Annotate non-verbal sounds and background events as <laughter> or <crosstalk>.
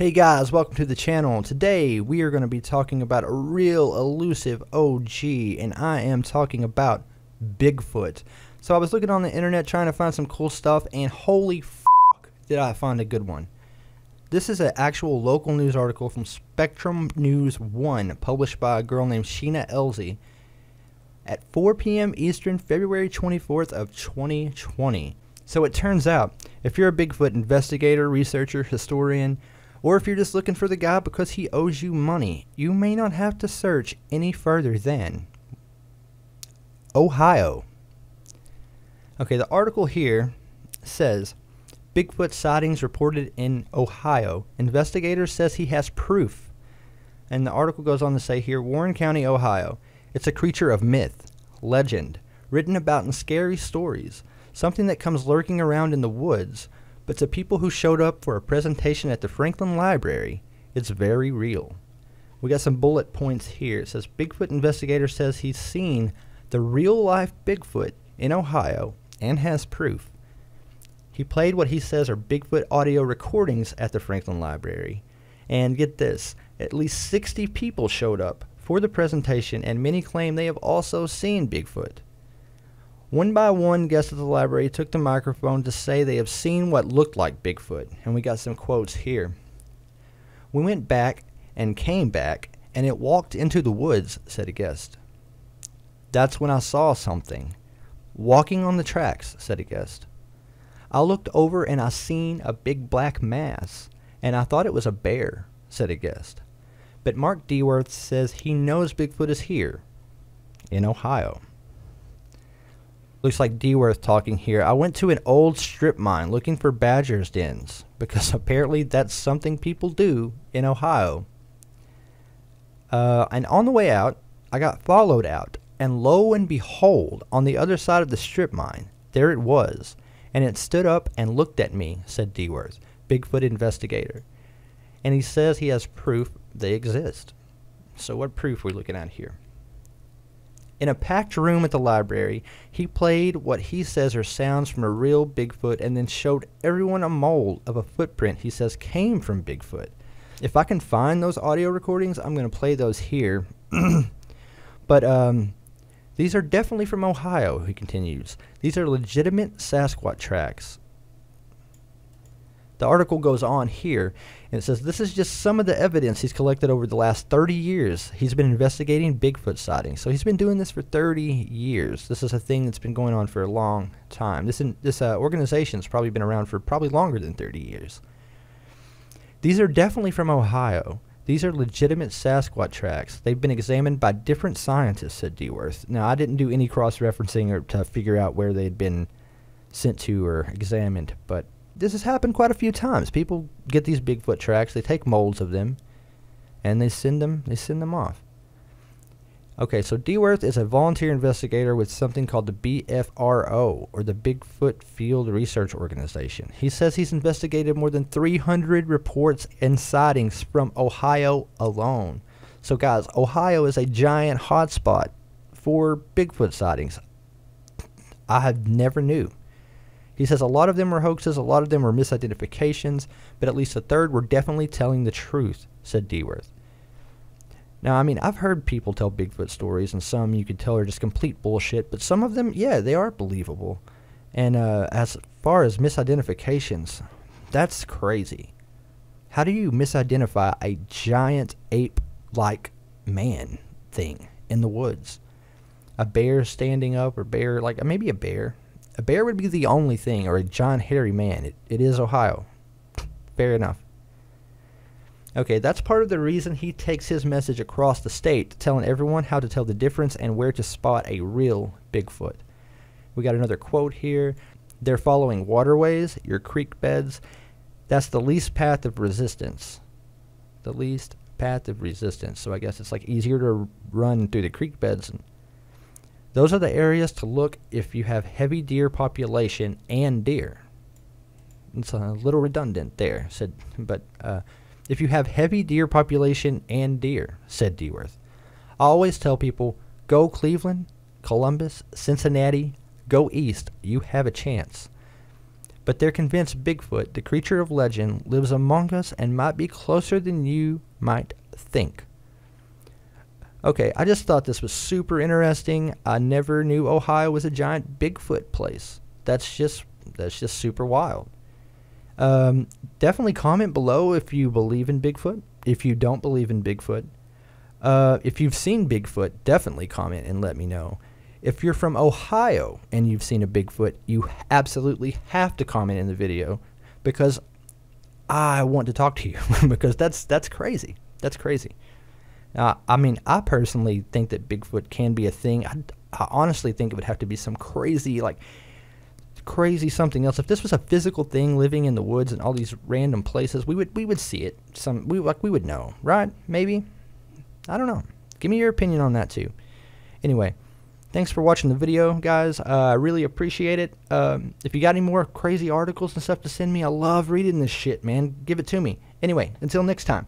Hey guys, welcome to the channel. Today we are going to be talking about a real elusive OG, and I am talking about Bigfoot. So I was looking on the internet trying to find some cool stuff, and holy f did I find a good one. This is an actual local news article from Spectrum News 1, published by a girl named Sheena Elzy at 4 p.m. Eastern, February 24th of 2020. So it turns out, if you're a Bigfoot investigator, researcher, historian, or if you're just looking for the guy because he owes you money, you may not have to search any further than Ohio. Okay, the article here says Bigfoot sightings reported in Ohio. Investigator says he has proof. And the article goes on to say here Warren County, Ohio. It's a creature of myth, legend, written about in scary stories, something that comes lurking around in the woods but to people who showed up for a presentation at the Franklin Library, it's very real. We got some bullet points here. It says Bigfoot investigator says he's seen the real life Bigfoot in Ohio and has proof. He played what he says are Bigfoot audio recordings at the Franklin Library. And get this, at least 60 people showed up for the presentation and many claim they have also seen Bigfoot. One by one, guests at the library took the microphone to say they have seen what looked like Bigfoot, and we got some quotes here. We went back and came back, and it walked into the woods, said a guest. That's when I saw something. Walking on the tracks, said a guest. I looked over and I seen a big black mass, and I thought it was a bear, said a guest. But Marc DeWerth says he knows Bigfoot is here, in Ohio. Looks like DeWerth talking here. I went to an old strip mine looking for badger's dens because <laughs> apparently that's something people do in Ohio. Uh, and on the way out, I got followed out, and lo and behold, on the other side of the strip mine, there it was, and it stood up and looked at me, said DeWerth, Bigfoot investigator. And he says he has proof they exist. So what proof are we looking at here? In a packed room at the library, he played what he says are sounds from a real Bigfoot and then showed everyone a mold of a footprint he says came from Bigfoot. If I can find those audio recordings, I'm going to play those here. <clears throat> but um, these are definitely from Ohio, he continues. These are legitimate Sasquatch tracks. The article goes on here and it says this is just some of the evidence he's collected over the last 30 years. He's been investigating Bigfoot sightings. So he's been doing this for 30 years. This is a thing that's been going on for a long time. This in, this uh, organization's probably been around for probably longer than 30 years. These are definitely from Ohio. These are legitimate Sasquatch tracks. They've been examined by different scientists, said DeWerth. Now, I didn't do any cross-referencing or to figure out where they'd been sent to or examined, but this has happened quite a few times. People get these Bigfoot tracks, they take molds of them, and they send them they send them off. Okay, so DeWerth is a volunteer investigator with something called the BFRO, or the Bigfoot Field Research Organization. He says he's investigated more than 300 reports and sightings from Ohio alone. So, guys, Ohio is a giant hotspot for Bigfoot sightings. I have never knew. He says a lot of them were hoaxes, a lot of them were misidentifications, but at least a third were definitely telling the truth, said DeWerth. Now, I mean, I've heard people tell Bigfoot stories, and some you could tell are just complete bullshit, but some of them, yeah, they are believable. And uh, as far as misidentifications, that's crazy. How do you misidentify a giant ape like man thing in the woods? A bear standing up, or bear, like maybe a bear, a bear would be the only thing, or a John hairy man. It, it is Ohio. Fair enough. Okay, that's part of the reason he takes his message across the state, telling everyone how to tell the difference and where to spot a real Bigfoot. We got another quote here. They're following waterways, your creek beds. That's the least path of resistance. The least path of resistance. So I guess it's like easier to run through the creek beds and those are the areas to look if you have heavy deer population and deer. It's a little redundant there, said, but uh, if you have heavy deer population and deer, said DeWerth. I always tell people, go Cleveland, Columbus, Cincinnati, go east. You have a chance. but they're convinced Bigfoot, the creature of legend, lives among us and might be closer than you might think. Okay, I just thought this was super interesting. I never knew Ohio was a giant Bigfoot place. That's just that's just super wild. Um, definitely comment below if you believe in Bigfoot. If you don't believe in Bigfoot, uh, if you've seen Bigfoot, definitely comment and let me know. If you're from Ohio and you've seen a Bigfoot, you absolutely have to comment in the video because I want to talk to you <laughs> because that's that's crazy. That's crazy. Uh, I mean, I personally think that Bigfoot can be a thing. I, I honestly think it would have to be some crazy, like, crazy something else. If this was a physical thing living in the woods and all these random places, we would we would see it. Some we like we would know, right? Maybe. I don't know. Give me your opinion on that too. Anyway, thanks for watching the video, guys. Uh, I really appreciate it. Um, if you got any more crazy articles and stuff to send me, I love reading this shit, man. Give it to me. Anyway, until next time.